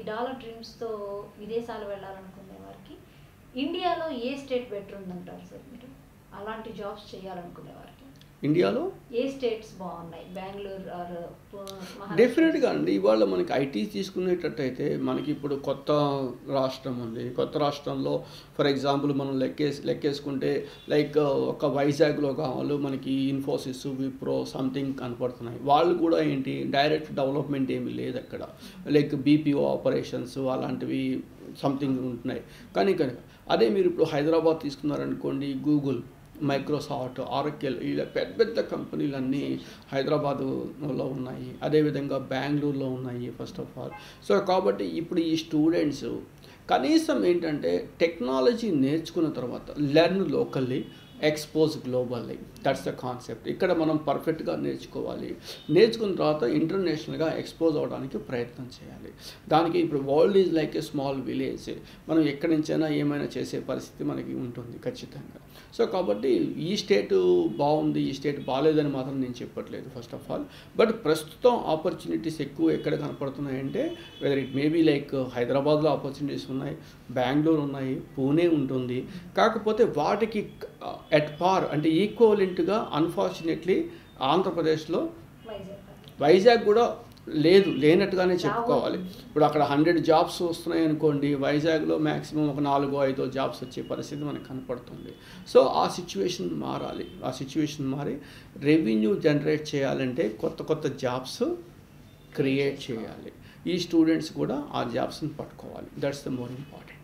Dollar డ్రీమ్స్తో విదేశాలు వెళ్ళాలనుకునే వారికి ఇండియాలో ఏ స్టేట్ బెటర్ ఉందంటారు సార్ మీరు? అలాంటి జాబ్స్ చేయాలనుకునే వారికి. ఇండియాలో? ఏ స్టేట్స్ బాగున్నాయి? బెంగళూరు ఆర్ డెఫినెట్గా అండి. ఇవాళ మనకి ఐటీ తీసుకునేటట్టయితే మనకి ఇప్పుడు కొత్త రాష్ట్రం ఉంది. కొత్త రాష్ట్రంలో ఫర్ ఎగ్జాంపుల్ మనం లెక్కేసి లెక్కేసుకుంటే లైక్ ఒక వైజాగ్లో కావాలి మనకి ఇన్ఫోసిస్ విప్రో సంథింగ్ కనపడుతున్నాయి. వాళ్ళు కూడా ఏంటి డైరెక్ట్ డెవలప్మెంట్ ఏమీ లేదు అక్కడ. లైక్ బీపీఓ ఆపరేషన్స్ అలాంటివి సంథింగ్ ఉంటున్నాయి. కానీ కనుక అదే మీరు ఇప్పుడు హైదరాబాద్ తీసుకున్నారనుకోండి గూగుల్. మైక్రోసాఫ్ట్ ఆరకెల్ ఇలా పెద్ద పెద్ద కంపెనీలన్నీ హైదరాబాదులో ఉన్నాయి. అదేవిధంగా బెంగళూరులో ఉన్నాయి ఫస్ట్ ఆఫ్ ఆల్ సో కాబట్టి ఇప్పుడు ఈ స్టూడెంట్స్ కనీసం ఏంటంటే టెక్నాలజీ నేర్చుకున్న తర్వాత learn locally expose globally that's the concept ఇక్కడ మనం పర్ఫెక్ట్గా నేర్చుకోవాలి. నేర్చుకున్న తర్వాత ఇంటర్నేషనల్గా ఎక్స్పోజ్ అవడానికి ప్రయత్నం చేయాలి. దానికి ఇప్పుడు world is like a small village మనం ఎక్కడి నుంచైనా ఏమైనా చేసే పరిస్థితి మనకి ఉంటుంది ఖచ్చితంగా. సో కాబట్టి ఈ స్టేట్ బాగుంది ఈ స్టేట్ బాగాలేదని మాత్రం నేను చెప్పట్లేదు ఫస్ట్ ఆఫ్ ఆల్ బట్ ప్రస్తుతం ఆపర్చునిటీస్ ఎక్కువ ఎక్కడ కనపడుతున్నాయంటే వెదర్ ఇట్ మేబీ లైక్ హైదరాబాద్లో ఆపర్చునిటీస్ ఉన్నాయి బెంగళూరు ఉన్నాయి పూణే ఉంటుంది. కాకపోతే వాటికి ఎట్ పార్ అంటే ఈక్వలెంట్గా అన్ఫార్చునేట్లీ ఆంధ్రప్రదేశ్లో వైజాగ్. వైజాగ్ కూడా లేదు లేనట్టుగానే చెప్పుకోవాలి. ఇప్పుడు అక్కడ హండ్రెడ్ జాబ్స్ వస్తున్నాయి అనుకోండి వైజాగ్లో మ్యాక్సిమం ఒక నాలుగో ఐదో జాబ్స్ వచ్చే పరిస్థితి మనకు కనపడుతుంది. సో ఆ సిచ్యువేషన్ మారాలి. ఆ సిచ్యువేషన్ మారి రెవెన్యూ జనరేట్ చేయాలంటే కొత్త కొత్త జాబ్స్ క్రియేట్ చేయాలి. ఈ స్టూడెంట్స్ కూడా ఆ జాబ్స్ని పట్టుకోవాలి. That's the more important.